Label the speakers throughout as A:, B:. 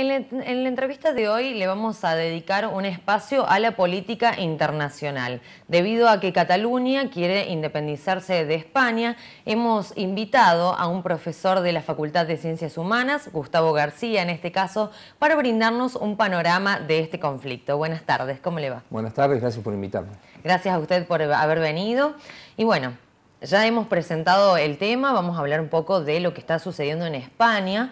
A: En la, entrevista de hoy le vamos a dedicar un espacio a la política internacional. Debido a que Cataluña quiere independizarse de España, hemos invitado a un profesor de la Facultad de Ciencias Humanas, Gustavo García en este caso, para brindarnos un panorama de este conflicto. Buenas tardes, ¿cómo le va?
B: Buenas tardes, gracias por invitarme.
A: Gracias a usted por haber venido. Y bueno, ya hemos presentado el tema, vamos a hablar un poco de lo que está sucediendo en España.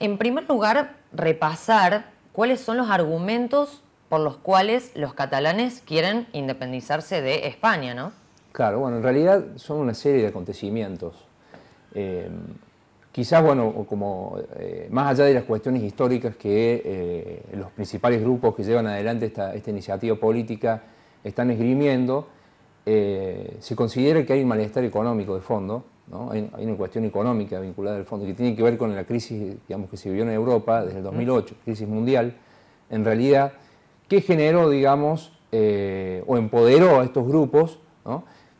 A: En primer lugar, repasar cuáles son los argumentos por los cuales los catalanes quieren independizarse de España, ¿no?
B: Claro, bueno, en realidad son una serie de acontecimientos. Eh, quizás, bueno, como eh, más allá de las cuestiones históricas que eh, los principales grupos que llevan adelante esta, esta iniciativa política están esgrimiendo, se considera que hay un malestar económico de fondo, hay, una cuestión económica vinculada al fondo que tiene que ver con la crisis digamos, que se vivió en Europa desde el 2008, crisis mundial, en realidad, que generó, digamos, eh, o empoderó a estos grupos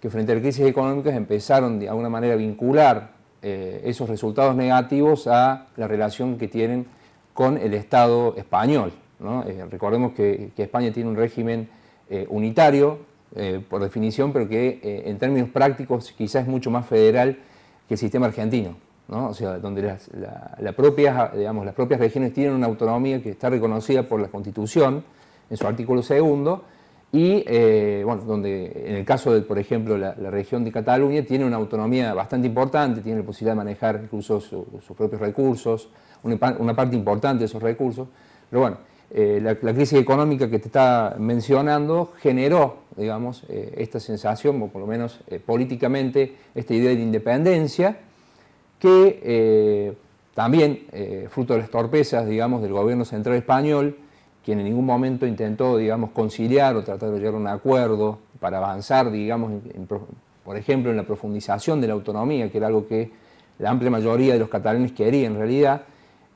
B: que frente a las crisis económicas empezaron de alguna manera a vincular eh, esos resultados negativos a la relación que tienen con el Estado español. Eh, recordemos que, que, España tiene un régimen unitario, eh, por definición, pero que eh, en términos prácticos quizás es mucho más federal que el sistema argentino, ¿no? o sea, donde las, la, propia, digamos, las propias regiones tienen una autonomía que está reconocida por la Constitución en su artículo segundo, y eh, bueno, donde en el caso de, por ejemplo, la, región de Cataluña tiene una autonomía bastante importante, tiene la posibilidad de manejar incluso sus propios recursos, una, parte importante de esos recursos, pero bueno, eh, la, crisis económica que te está mencionando generó, digamos, eh, esta sensación, o por lo menos eh, políticamente, esta idea de independencia, que también, fruto de las torpezas, digamos, del gobierno central español, quien en ningún momento intentó, digamos, conciliar o tratar de llegar a un acuerdo para avanzar, digamos, por ejemplo, en la profundización de la autonomía, que era algo que la amplia mayoría de los catalanes quería en realidad,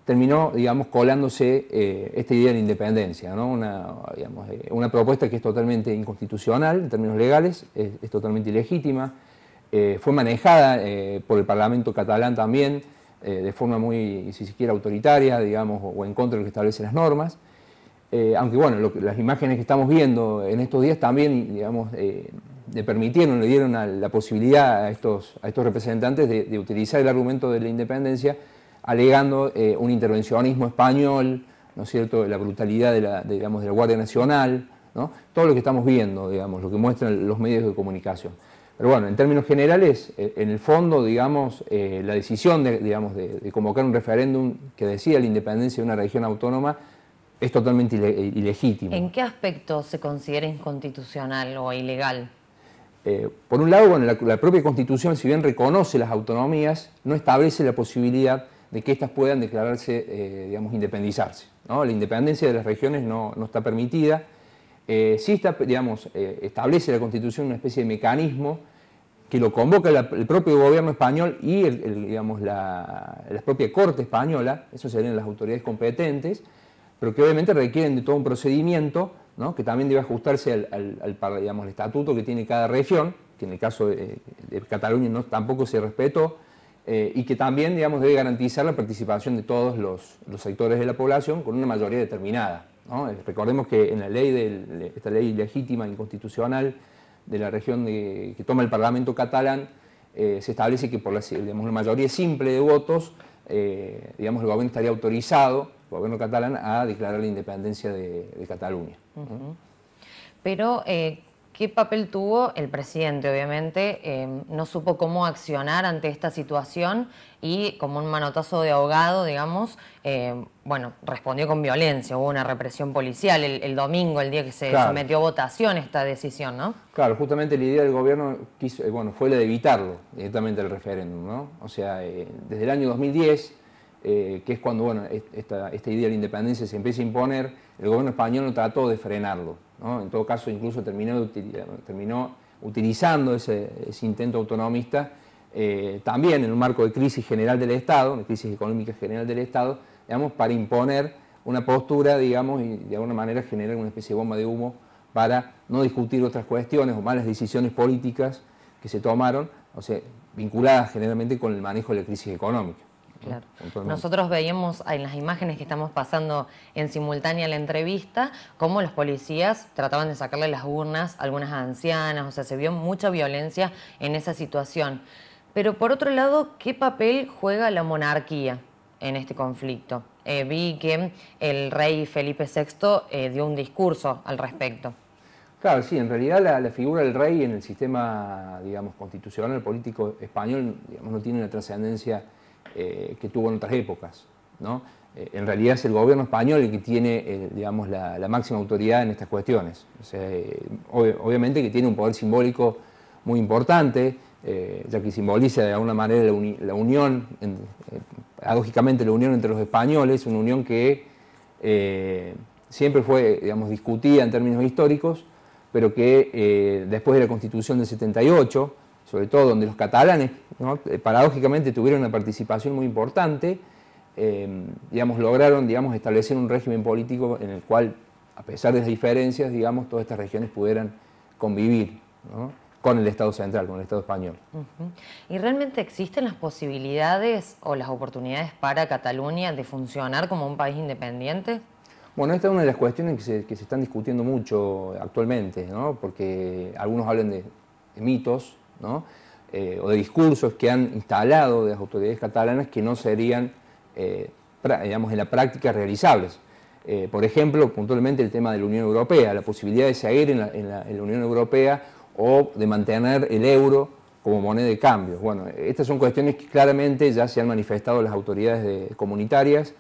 B: terminó, digamos, colándose eh, esta idea de independencia, eh, una, propuesta que es totalmente inconstitucional en términos legales, es, totalmente ilegítima, eh, fue manejada por el Parlamento catalán también de forma muy, si se quiere, autoritaria, digamos, o, en contra de lo que establecen las normas, aunque bueno, las imágenes que estamos viendo en estos días también, digamos, le permitieron, le dieron la posibilidad a estos representantes de utilizar el argumento de la independencia alegando eh, un intervencionismo español, ¿no es cierto?, la brutalidad de la, digamos, de la Guardia Nacional, ¿no? todo lo que estamos viendo, digamos, lo que muestran los medios de comunicación. Pero bueno, en términos generales, eh, en el fondo, digamos, eh, la decisión de, digamos, de, convocar un referéndum que decía la independencia de una región autónoma es totalmente ilegítima.
A: ¿En qué aspecto se considera inconstitucional o ilegal?
B: por un lado, bueno, la, la propia Constitución, si bien reconoce las autonomías, no establece la posibilidad de que éstas puedan declararse, eh, digamos, independizarse. ¿no? La independencia de las regiones no, está permitida. Eh, sí está, digamos, eh, establece la Constitución una especie de mecanismo que lo convoca el propio gobierno español y digamos, la, propia Corte española, eso serían las autoridades competentes, pero que obviamente requieren de todo un procedimiento que también debe ajustarse al, digamos, estatuto que tiene cada región, que en el caso de, Cataluña no, tampoco se respetó, eh, y que también digamos, debe garantizar la participación de todos los, sectores de la población con una mayoría determinada. Eh, recordemos que en la ley de, esta ley legítima y constitucional de la región que toma el Parlamento catalán, eh, se establece que por la, mayoría simple de votos, digamos, el gobierno estaría autorizado, el gobierno catalán, a declarar la independencia de, Cataluña.
A: Pero, ¿Qué papel tuvo el presidente? Obviamente em, no supo cómo accionar ante esta situación y como un manotazo de ahogado, digamos, em, bueno, respondió con violencia, hubo una represión policial el, domingo, el día que se sometió a votación esta decisión, ¿no?
B: Claro, justamente la idea del gobierno quiso, eh, bueno, fue la de evitarlo directamente el referéndum, ¿no? O sea, eh, desde el año 2010, eh, que es cuando, bueno, esta, esta idea de la independencia se empieza a imponer, el gobierno español no trató de frenarlo en todo caso, incluso terminó, terminó utilizando ese, intento autonomista eh, también en un marco de crisis general del Estado, crisis económica general del Estado, digamos, para imponer una postura, digamos, y de alguna manera generar una especie de bomba de humo para no discutir otras cuestiones o malas decisiones políticas que se tomaron, o sea, vinculadas generalmente con el manejo de la crisis económica.
A: Nosotros veíamos en las imágenes que estamos pasando en simultánea la entrevista cómo los policías trataban de sacarle las urnas a algunas ancianas, o sea, se vio mucha violencia en esa situación. Pero por otro lado, ¿qué papel juega la monarquía en este conflicto? Eh, vi que el rey Felipe VI eh, dio un discurso al respecto.
B: Claro, sí, en realidad la, figura del rey en el sistema, digamos, constitucional, político español, digamos, no tiene la trascendencia eh, que tuvo en otras épocas, ¿no? en realidad es el gobierno español el que tiene, digamos, la, máxima autoridad en estas cuestiones. obviamente que tiene un poder simbólico muy importante, eh, ya que simboliza de alguna manera la, unión, eh, paradójicamente la unión entre los españoles, una unión que eh, siempre fue digamos, discutida en términos históricos, pero que después de la Constitución del 78, sobre todo donde los catalanes paradójicamente tuvieron una participación muy importante, digamos, lograron digamos, establecer un régimen político en el cual, a pesar de las diferencias, digamos, todas estas regiones pudieran convivir con el Estado central, con el Estado español.
A: ¿Y realmente existen las posibilidades o las oportunidades para Cataluña de funcionar como un país independiente?
B: Bueno, esta es una de las cuestiones que se, están discutiendo mucho actualmente, ¿no? porque algunos hablan de, mitos Eh, o de discursos que han instalado de las autoridades catalanas que no serían, eh, digamos, en la práctica realizables. Eh, por ejemplo, puntualmente el tema de la Unión Europea, la posibilidad de seguir en la Unión Europea o de mantener el euro como moneda de cambio. Bueno, estas son cuestiones que claramente ya se han manifestado las autoridades comunitarias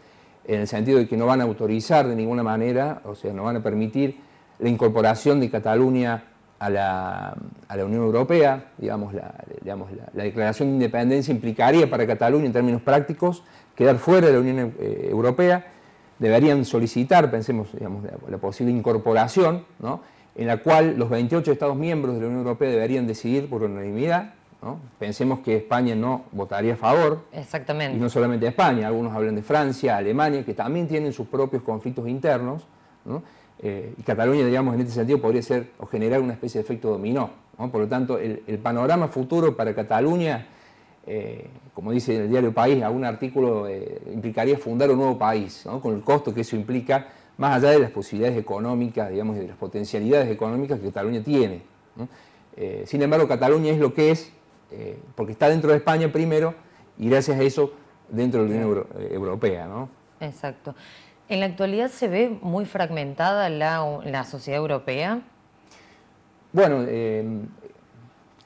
B: en el sentido de que no van a autorizar de ninguna manera, o sea, no van a permitir la incorporación de Cataluña a la, Unión Europea, digamos la, declaración de independencia implicaría para Cataluña en términos prácticos quedar fuera de la Unión eh, Europea, deberían solicitar, pensemos, digamos, la, posible incorporación, ¿no? en la cual los 28 Estados miembros de la Unión Europea deberían decidir por unanimidad. Pensemos que España no votaría a favor.
A: Exactamente.
B: Y no solamente España, algunos hablan de Francia, Alemania, que también tienen sus propios conflictos internos. Eh, y Cataluña, digamos, en este sentido podría ser o generar una especie de efecto dominó. Por lo tanto, el, panorama futuro para Cataluña, eh, como dice el diario País, algún artículo eh, implicaría fundar un nuevo país, con el costo que eso implica más allá de las posibilidades económicas, digamos, y de las potencialidades económicas que Cataluña tiene. Sin embargo, Cataluña es lo que es, porque está dentro de España primero, y gracias a eso dentro de la Unión Europea. ¿no?
A: Exacto. ¿En la actualidad se ve muy fragmentada la, la sociedad europea?
B: Bueno,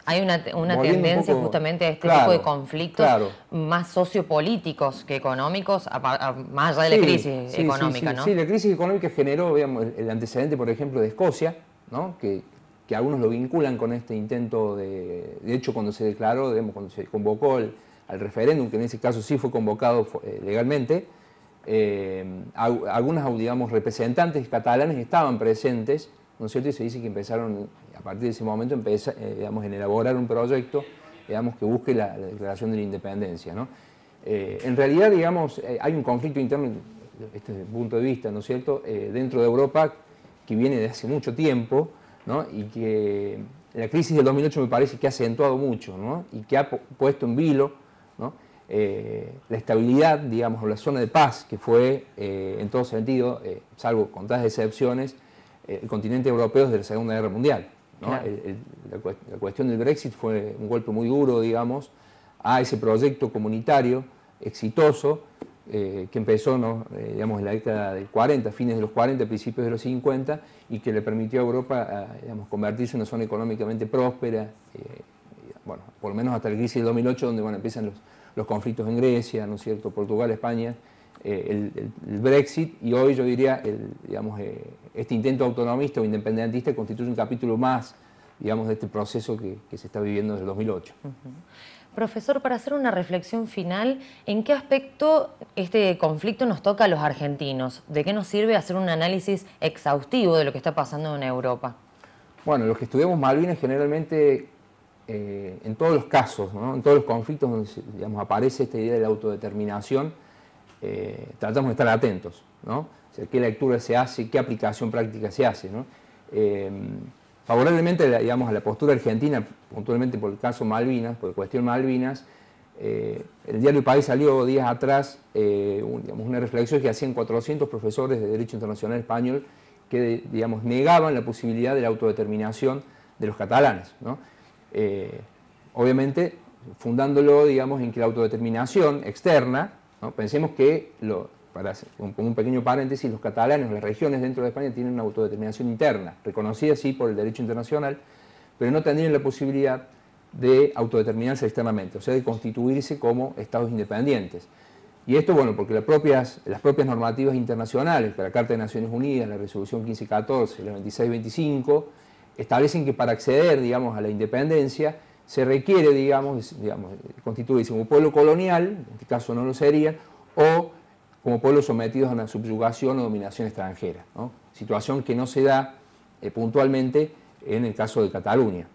A: hay una, tendencia justamente a este tipo de conflictos más sociopolíticos que económicos, más allá de la crisis económica, ¿no?
B: Sí, la crisis económica generó el antecedente, por ejemplo, de Escocia, ¿no? que, algunos lo vinculan con este intento de... De hecho, cuando se declaró, digamos, cuando se convocó al referéndum, que en ese caso sí fue convocado eh, legalmente, eh, algunos, digamos, representantes catalanes estaban presentes, ¿no es cierto? Y se dice que empezaron a partir de ese momento empieza eh, en elaborar un proyecto digamos, que busque la, declaración de la independencia. ¿no? Eh, en realidad, digamos, eh, hay un conflicto interno, este punto de vista, ¿no es cierto?, dentro de Europa que viene de hace mucho tiempo ¿no? y que la crisis del 2008 me parece que ha acentuado mucho ¿no? y que ha puesto en vilo ¿no? La estabilidad, digamos, o la zona de paz que fue, en todo sentido, salvo contadas excepciones, el continente europeo desde la Segunda Guerra Mundial la, cuestión del Brexit fue un golpe muy duro, digamos, a ese proyecto comunitario exitoso eh, que empezó eh, digamos, en la década del 40, fines de los 40, principios de los 50, y que le permitió a Europa digamos, convertirse en una zona económicamente próspera, eh, bueno, por lo menos hasta la crisis del 2008, donde bueno, empiezan los, los conflictos en Grecia, ¿no es cierto?, Portugal, España, el, Brexit, y hoy yo diría, el, digamos, este intento autonomista o independentista constituye un capítulo más, digamos, de este proceso que, se está viviendo desde el 2008.
A: Profesor, para hacer una reflexión final, ¿en qué aspecto este conflicto nos toca a los argentinos? ¿De qué nos sirve hacer un análisis exhaustivo de lo que está pasando en Europa?
B: Bueno, los que estudiamos Malvinas generalmente, eh, en todos los casos, en todos los conflictos donde digamos, aparece esta idea de la autodeterminación, eh, tratamos de estar atentos. ¿no? qué lectura se hace, qué aplicación práctica se hace. Eh, favorablemente digamos, a la postura argentina, puntualmente por el caso Malvinas, por la cuestión Malvinas, Eh, el diario País salió días atrás eh, una reflexión que hacían 400 profesores de Derecho Internacional Español que digamos, negaban la posibilidad de la autodeterminación de los catalanes. Eh, obviamente, fundándolo digamos, en que la autodeterminación externa, pensemos que, lo, para un pequeño paréntesis, los catalanes, las regiones dentro de España tienen una autodeterminación interna, reconocida sí por el derecho internacional, pero no tendrían la posibilidad de autodeterminarse externamente, o sea, de constituirse como estados independientes. Y esto, bueno, porque las propias, las propias normativas internacionales, la Carta de Naciones Unidas, la Resolución 1514, la 2625, establecen que para acceder, digamos, a la independencia se requiere, digamos, digamos, constituirse como pueblo colonial, en este caso no lo sería, o como pueblos sometidos a una subyugación o dominación extranjera, situación que no se da eh, puntualmente en el caso de Cataluña.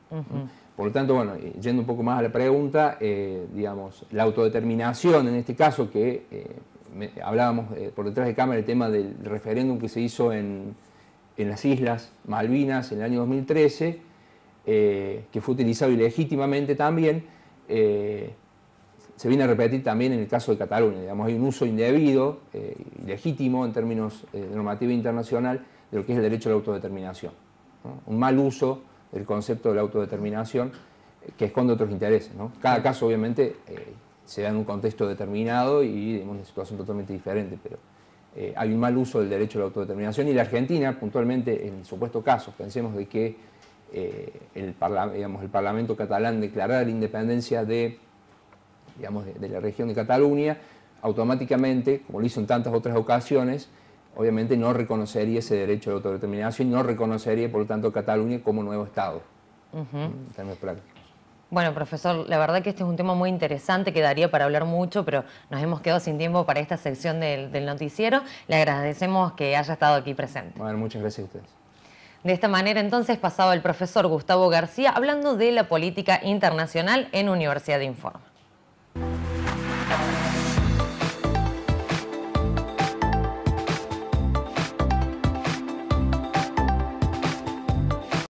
B: Por lo tanto, bueno, yendo un poco más a la pregunta, eh, digamos, la autodeterminación en este caso, que eh, hablábamos eh, por detrás de cámara el tema del referéndum que se hizo en, las Islas Malvinas en el año 2013, que fue utilizado ilegítimamente también, se viene a repetir también en el caso de Cataluña. Digamos, hay un uso indebido, ilegítimo en términos de normativa internacional, de lo que es el derecho a la autodeterminación. Un mal uso el concepto de la autodeterminación que esconde otros intereses. Cada caso obviamente eh, se da en un contexto determinado y en una situación totalmente diferente, pero eh, hay un mal uso del derecho a la autodeterminación y la Argentina, puntualmente en supuesto caso, pensemos de que eh, el, digamos, el Parlamento catalán declarara la independencia de, digamos, de la región de Cataluña, automáticamente, como lo hizo en tantas otras ocasiones, obviamente no reconocería ese derecho de autodeterminación y no reconocería, por lo tanto, Cataluña como nuevo Estado, en términos prácticos.
A: Bueno, profesor, la verdad que este es un tema muy interesante, quedaría para hablar mucho, pero nos hemos quedado sin tiempo para esta sección del, del noticiero. Le agradecemos que haya estado aquí presente.
B: Bueno, muchas gracias a ustedes.
A: De esta manera entonces pasaba el profesor Gustavo García hablando de la política internacional en Universidad de Informa.